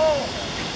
Oh!